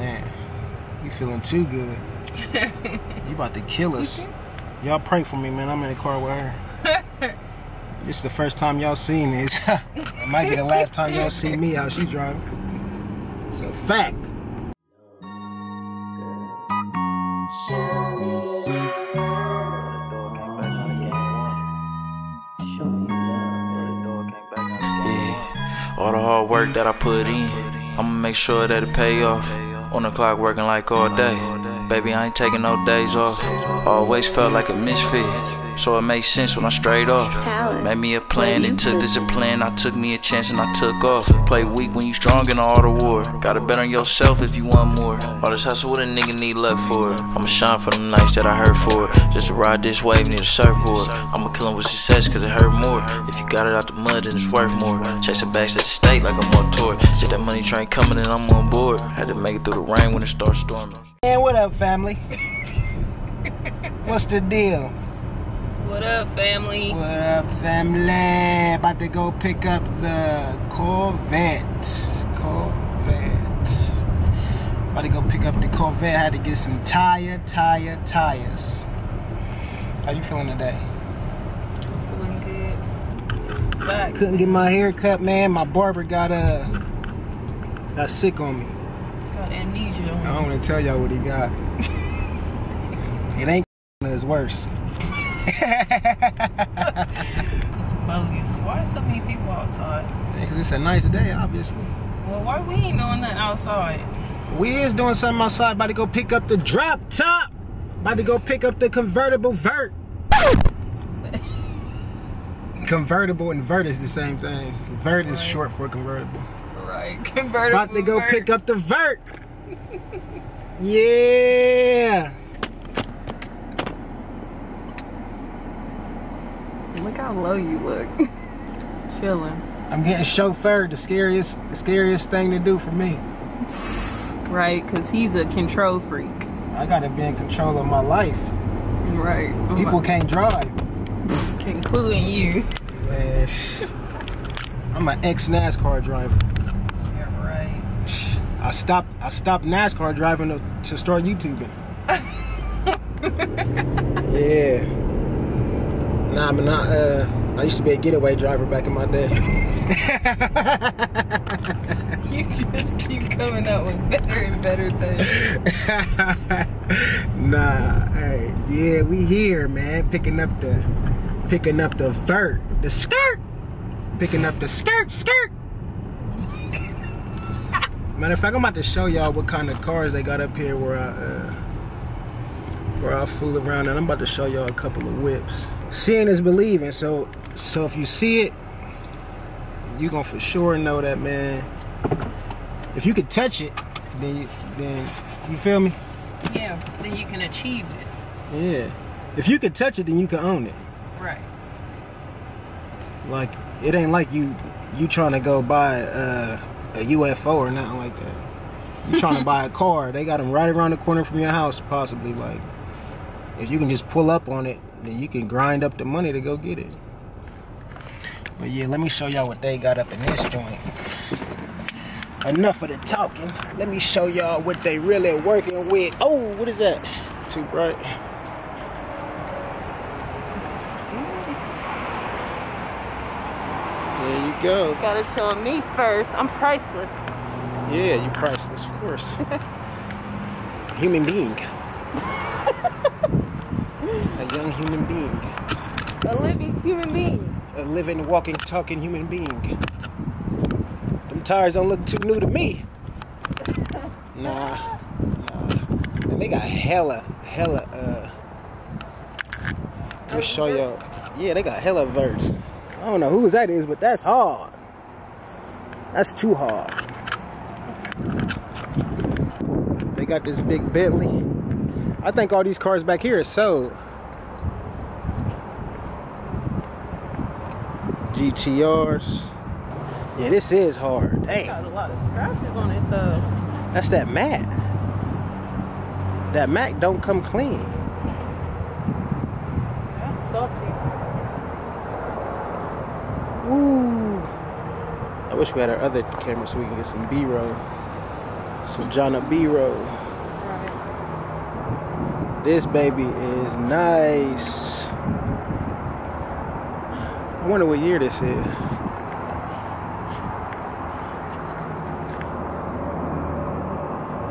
Man, you feeling too good. you about to kill us. Y'all pray for me, man. I'm in the car with her. this is the first time y'all seen this. it might be the last time y'all see me how she driving. It's a fact. Yeah, all the hard work that I put in, I'ma make sure that it pay off. On the clock working like all day. Baby, I ain't taking no days off. Always felt like a misfit. So it made sense when I straight off. Made me a plan, it took discipline. I took me a chance and I took off. Play weak when you strong in all the war. Gotta bet on yourself if you want more. All this hustle, what a nigga need luck for. I'ma shine for them nights that I hurt for. Just to ride this wave near the surfboard. I'ma kill him with success cause it hurt more. If you got it out the mud, then it's worth more. Chasing bags at the state like I'm on tour. Get that money train coming and I'm on board. Had to make it through the rain when it starts storming. Man, what up, family? What's the deal? What up, family? What up, family? About to go pick up the Corvette. Corvette. About to go pick up the Corvette. I had to get some tire, tire, tires. How you feeling today? Back. Couldn't get my hair cut, man. My barber got uh got sick on me. Got amnesia. I don't want to tell y'all what he got. it ain't it's worse. it's Bogus. Why are so many people outside? Because it's a nice day, obviously. Well, why we ain't doing nothing outside? We is doing something outside, about to go pick up the drop top. About to go pick up the convertible vert. Convertible and vert is the same thing. Vert is short for convertible. Right. Convertible. About to go vert. pick up the vert. yeah. Look how low you look. Chilling. I'm getting chauffeured, the scariest, the scariest thing to do for me. Right, because he's a control freak. I gotta be in control of my life. Right. Oh People can't drive. Including you. Man, I'm an ex NASCAR driver. Yeah, right. I stopped. I stopped NASCAR driving to, to start YouTubing. yeah. Nah, I'm not. Uh, I used to be a getaway driver back in my day. You just keep coming up with better and better things. nah, hey, yeah, we here, man. Picking up the, picking up the vert, the skirt, picking up the skirt, skirt. Matter of fact, I'm about to show y'all what kind of cars they got up here where I, uh, where I fool around, and I'm about to show y'all a couple of whips. Seeing is believing, so, so if you see it, you gonna for sure know that, man. If you could touch it, then, you, then you feel me? Yeah, then you can achieve it. Yeah. If you could touch it, then you can own it. Right. Like it ain't like you you trying to go buy uh, a UFO or nothing like that. You trying to buy a car? They got them right around the corner from your house, possibly. Like if you can just pull up on it, then you can grind up the money to go get it. But yeah, let me show y'all what they got up in this joint. Enough of the talking. Let me show y'all what they really working with. Oh, what is that? Too bright. There you go. Gotta show me first. I'm priceless. Yeah, you priceless, of course. human being. a young human being. A living human being. A living, walking, talking human being. Them tires don't look too new to me. Nah. nah. And they got hella, hella, uh. Let me show y'all. Yeah, they got hella verts. I don't know whose that is, but that's hard. That's too hard. They got this big Bentley. I think all these cars back here are sold. GTRs. Yeah, this is hard. Damn. Got a lot of scratches on it though. That's that mat. That mat don't come clean. That's salty. Woo. I wish we had our other camera so we can get some B-roll. Some John B-roll. Right. This baby is nice. I wonder what year this is.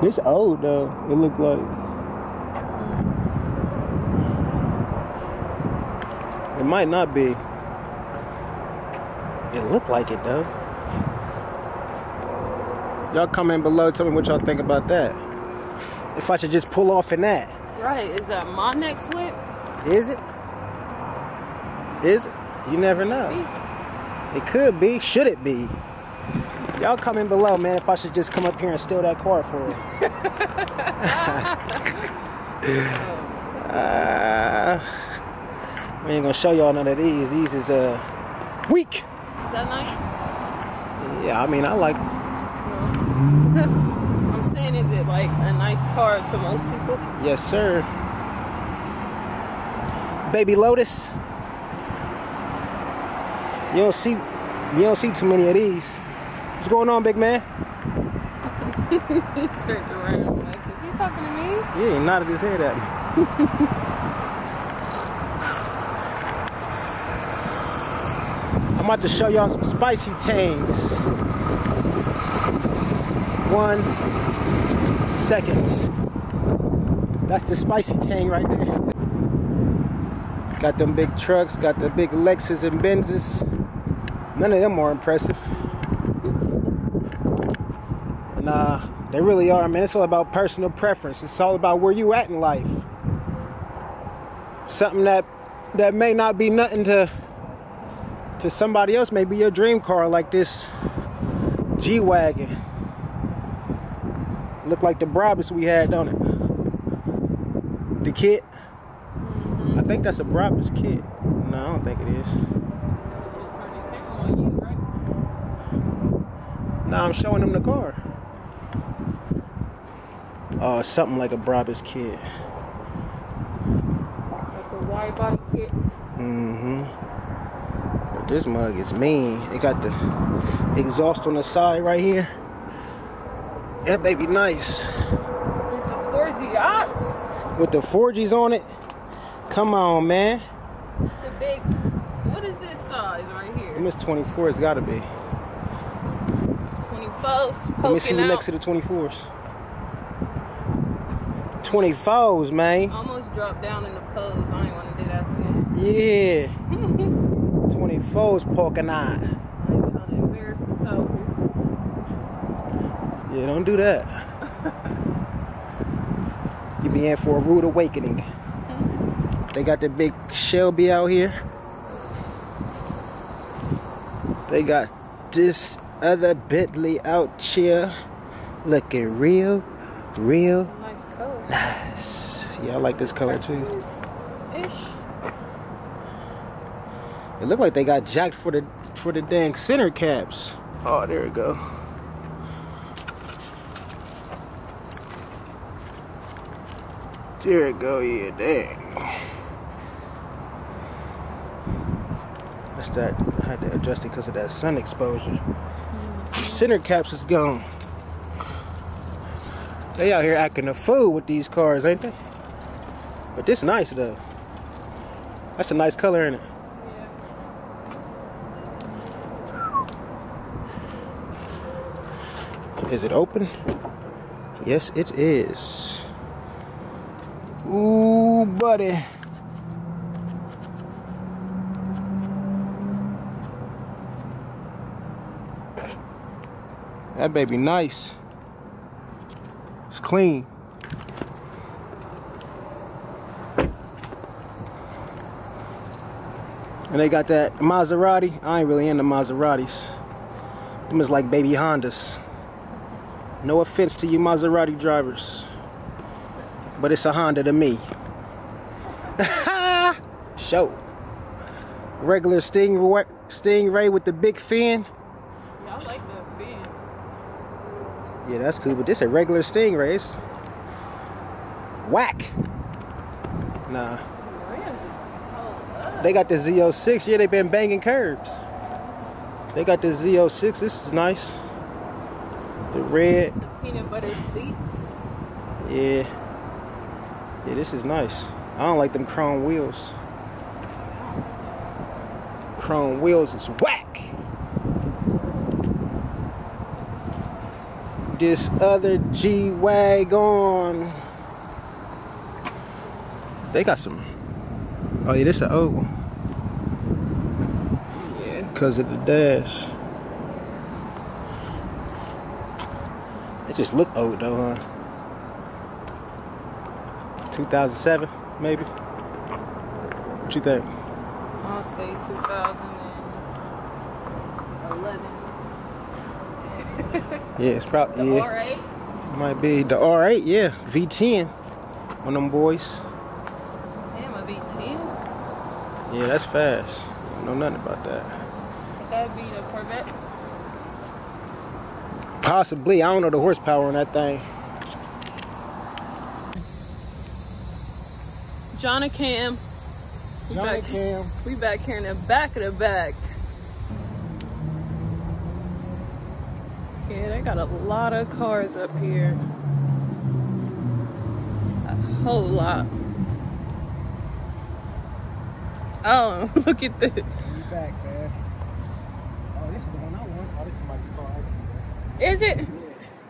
This old though. It looked like. It might not be. It looked like it though. Y'all comment below. Tell me what y'all think about that. If I should just pull off in that. Right. Is that my next whip? Is it? Is it? You never know. It could be. Should it be? Y'all comment below, man, if I should just come up here and steal that car for her. uh, we ain't gonna show y'all none of these. These is uh weak. Is that nice? Yeah, I mean I like No. I'm saying, is it like a nice car to most people? yes sir. Baby Lotus. You don't see you don't see too many of these. What's going on, big man? he turned around like, is he talking to me? Yeah, he nodded his head at me. about to show y'all some spicy tangs. One second. That's the spicy tang right there. Got them big trucks, got the big Lexus and Benzes. None of them are impressive. And uh, they really are, man. It's all about personal preference. It's all about where you at in life. Something that that may not be nothing to to somebody else may be your dream car, like this G wagon. Look like the Brabus we had, don't it? The kit. I think that's a Brabus kit. No, I don't think it is. Turning camera on you, right? No, I'm showing them the car. Oh, something like a Brabus kit. Like a wide body kit. Mm-hmm. This mug is mean. It got the exhaust on the side right here. That baby nice. With the 4G yachts. With the 4Gs on it. Come on, man. The big, what is this size right here? Is 24, it's gotta be. 24s Let me see out. next to the 24s. 24s, man. Almost dropped down in the pose. I ain't want to do that to you. Yeah. 24s poking out. I ain't trying to embarrass myself. Yeah, don't do that. you be in for a rude awakening. They got the big Shelby out here. They got this other Bentley out here looking real, real Nice color. nice. Yeah, I like this color too. It looked like they got jacked for the for the dang center caps. Oh, there we go. There we go, yeah, dang. That's that. I had to adjust it because of that sun exposure. Center caps is gone. They out here acting a fool with these cars, ain't they? But this nice though. That's a nice color in it. Is it open? Yes, it is. Ooh, buddy. That baby nice. It's clean. And they got that Maserati. I ain't really into Maseratis. Them is like baby Hondas. No offense to you Maserati drivers. But it's a Honda to me. Show. Regular Stingray, Stingray with the big fin. Yeah, I like the fin. Yeah, that's cool. But this a regular Stingray. It's whack. Nah. They got the Z06. Yeah, they been banging curbs. They got the Z06. This is nice. The red. The peanut butter seats. Yeah. Yeah, this is nice. I don't like them chrome wheels. Chrome wheels is whack. This other G Wagon. They got some. Oh, yeah, this an old one. Yeah. Because of the dash. Just look old though, huh? 2007, maybe. What you think? I'll say 2011. Yeah, it's The probably yeah, R8. might be the R8. Yeah, V10. One of them boys. Damn, a V10. Yeah, that's fast. I don't know nothing about that. That'd be the Corvette. Possibly. I don't know the horsepower on that thing. John and Cam. We back, Cam. we back here in the back of the back. Yeah, they got a lot of cars up here. A whole lot. Oh, look at this. Back, man. Oh, this is the one I want. Oh, this is my car. Is it?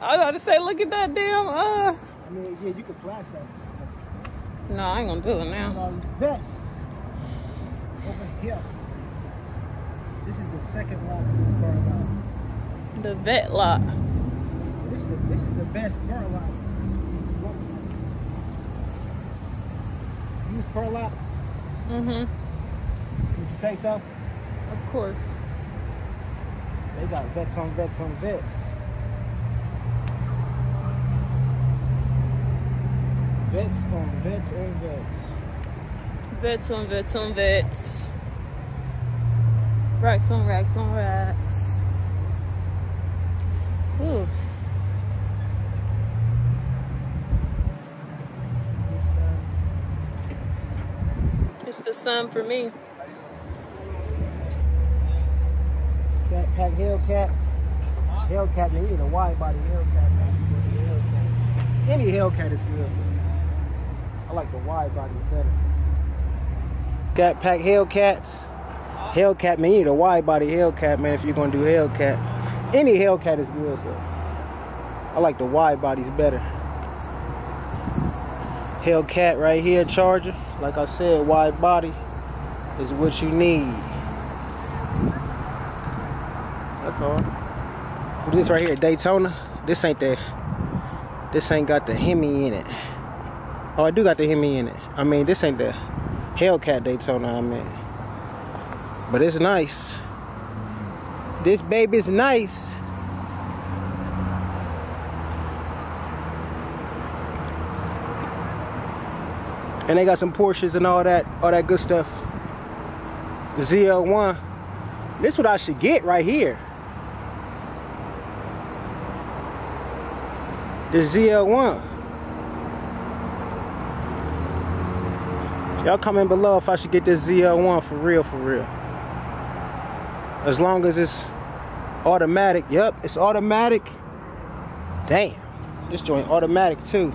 I was about to say, look at that damn. Uh, I mean, yeah, you can flash that. no, I ain't gonna do it now. Vettes over here. This is the second lot to this car lot. The Vette lot. This is the, this is the best car lot. Used car lot? Mhm. Would you say so? Of course. They got Vettes on Vettes on Vettes. Vettes on Vettes on Vettes. Vettes on Vettes on Vettes. Racks on racks on racks. Ooh. It's the sun for me. Scat Pack Hellcat. Hellcat, you need a wide body Hellcat, man. Hellcat. Any Hellcat is good. I like the wide body better. Got pack Hellcats. Hellcat, man, you need a wide body Hellcat, man, if you're gonna do Hellcat. Any Hellcat is good, though. I like the wide bodies better. Hellcat right here, Charger. Like I said, wide body is what you need. That's all. This right here, Daytona. This ain't the. This ain't got the Hemi in it. Oh, I do got the Hemi in it. I mean, this ain't the Hellcat Daytona. I mean, but it's nice. This baby's nice. And they got some Porsches and all that, all that good stuff. The ZL1. This what I should get right here. The ZL1. Y'all comment below if I should get this ZL1 for real, for real. As long as it's automatic. Yep, it's automatic. Damn. This joint automatic too.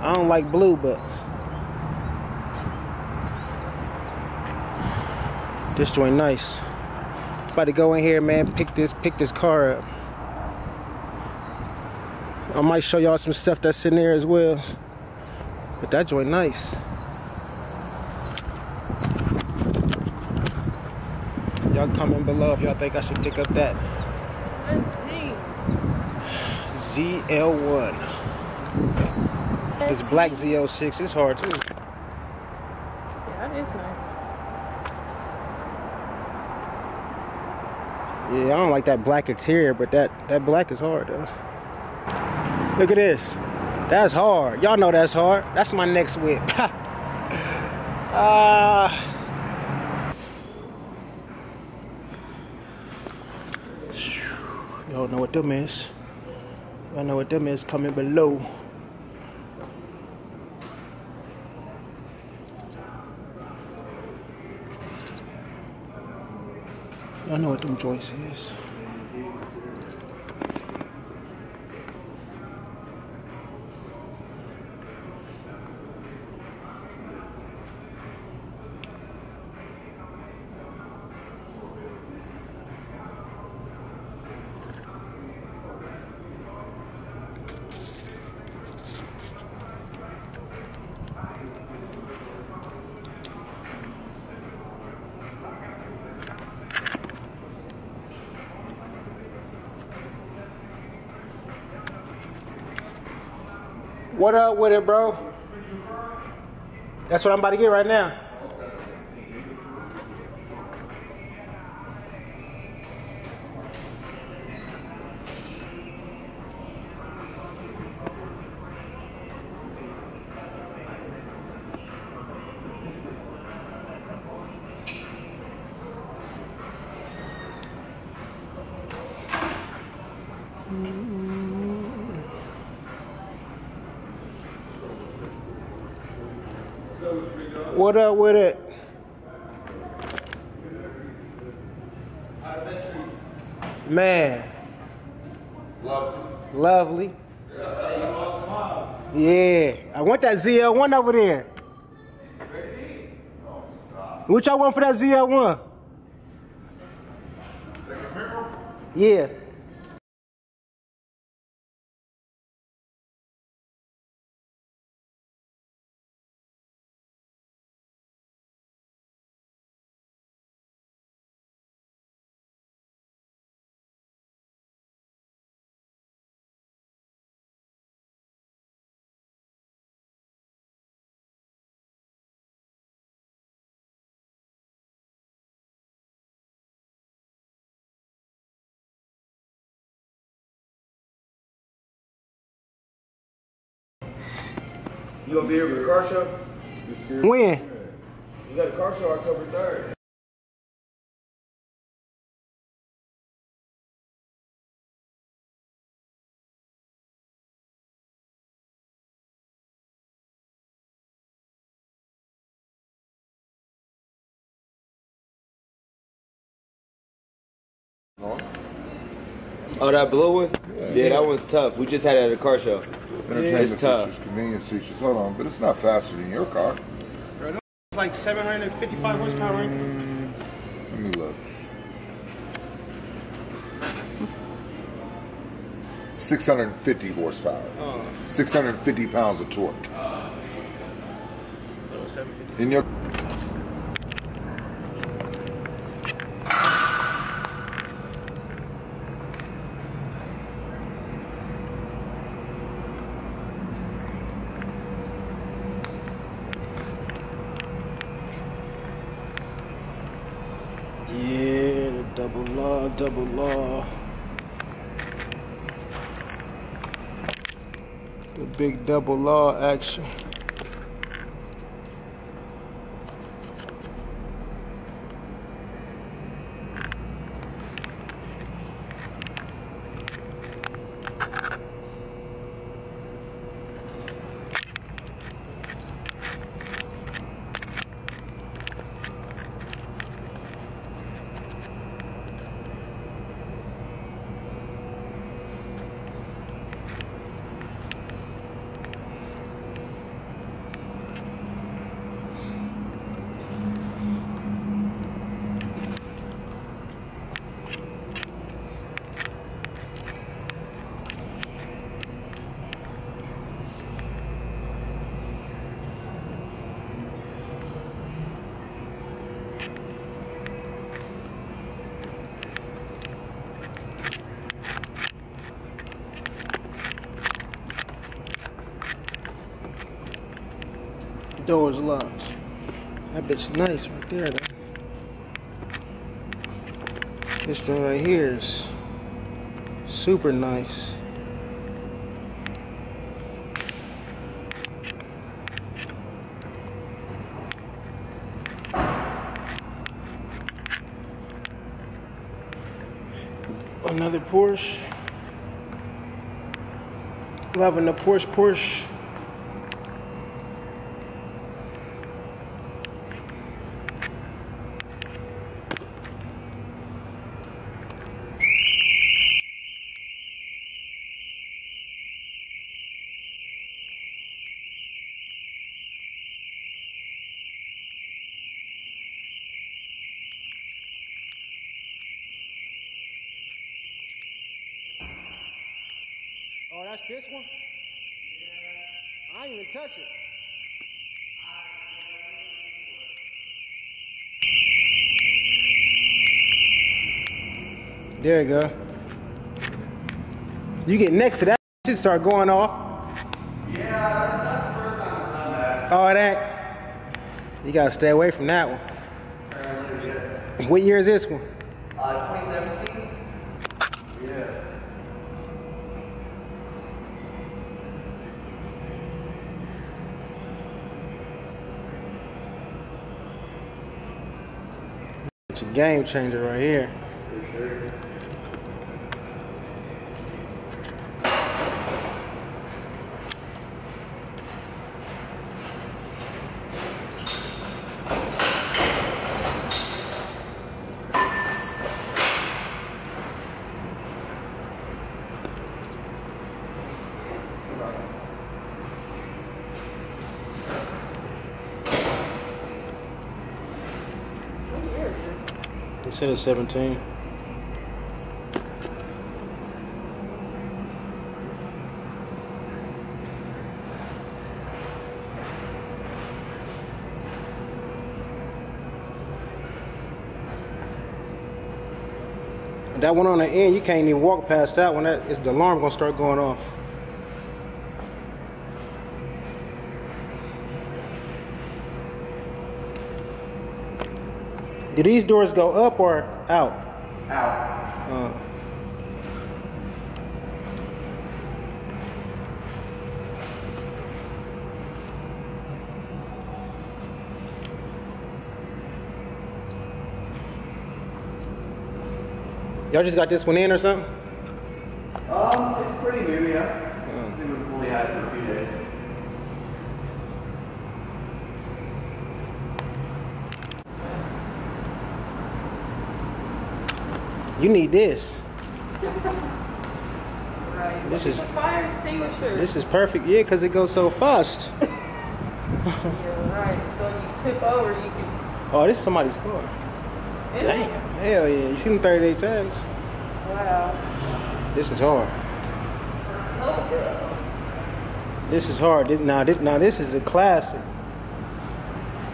I don't like blue, but this joint nice. About to go in here, man. Pick this, pick this car up. I might show y'all some stuff that's in there as well. But that joint nice. Y'all comment below if y'all think I should pick up that ZL1. This black Z06 is hard too. Yeah, that is nice. Yeah, I don't like that black interior, but that, that black is hard though. Look at this. That's hard. Y'all know that's hard. That's my next whip. Ah. Y'all know what them is. Y'all know what them is coming below. Y'all know what them joints is. With it, bro? That's what I'm about to get right now. What up with it? Man. Lovely. Lovely. Yeah. I want that ZL1 over there. What y'all want for that ZL1? Yeah. You gonna be here for the car show? When? You got a car show October 3rd. Oh, that blue one? Yeah, that one's tough. We just had it at a car show. Entertainment It's tough. convenience features. Hold on, but it's not faster than your car. It's like 755 horsepower, right? Let me look. Six hundred and fifty horsepower. Oh. Six hundred and fifty pounds of torque. Oh, In your Yeah, the double law, double law. The big double law action. Doors locked. That bitch nice right there though. This one right here is super nice. Another Porsche. Loving the Porsche Porsche. Oh, that's this one? Yeah. I didn't even touch it. There you go. You get next to that, shit start going off. Yeah, that's not the first time it's done that. Oh, that? You gotta stay away from that one. What year is this one? Uh, 2017? Game changer right here. It said it's 17. That one on the end, you can't even walk past that one. That is the alarm gonna start going off. Do these doors go up or out? Out. Uh, Y'all just got this one in or something? Um, it's pretty new, yeah. We've been fully had it for a few days. You need this. Right. This is- a fire extinguisher. This is perfect. Yeah, because it goes so fast. You're right. So you tip over, you can. Oh, this is somebody's car. Is it? Damn. Hell yeah. You seen them 38 tags? Wow. This is hard. Oh, girl. This is hard. This, now, this, now, this is a classic.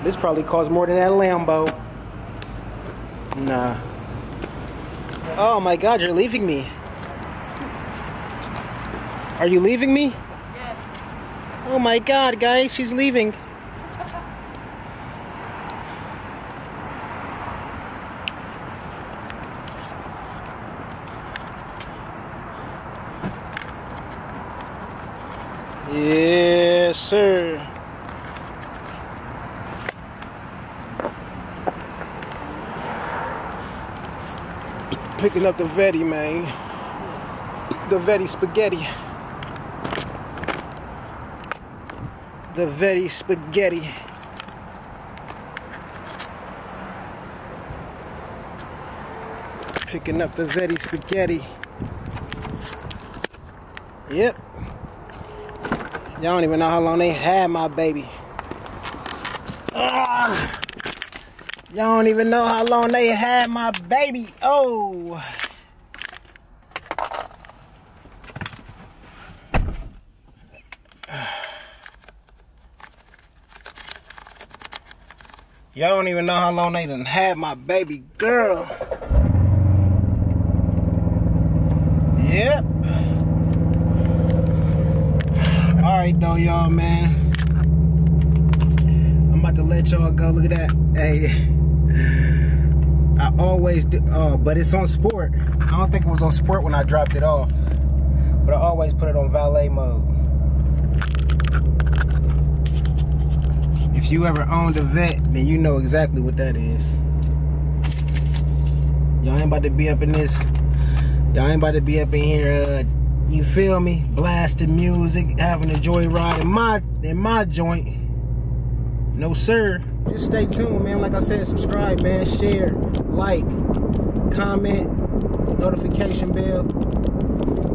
This probably costs more than that Lambo. Nah. Oh my God, you're leaving me. Are you leaving me? Yes. Oh my God, guys, she's leaving. Yes, sir. Picking up the Vetti, man. The Vetti spaghetti. The Vetti spaghetti. Picking up the Vetti spaghetti. Yep. Y'all don't even know how long they had my baby. Ah! Y'all don't even know how long they had my baby. Oh. Y'all don't even know how long they done had my baby girl. Yep. Alright though, y'all, man. I'm about to let y'all go. Look at that. Hey. I always do, oh, but it's on sport. I don't think it was on sport when I dropped it off. But I always put it on valet mode. If you ever owned a Vette, then you know exactly what that is. Y'all ain't about to be up in this. Y'all ain't about to be up in here, uh, you feel me? Blasting music, having a joyride in my in my joint. No sir. Just stay tuned, man. Like I said, subscribe, man. Share, like, comment, notification bell.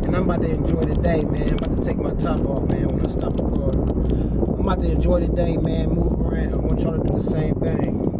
And I'm about to enjoy the day, man. I'm about to take my top off, man, when I stop the car. I'm about to enjoy the day, man. Move around. I want y'all to do the same thing.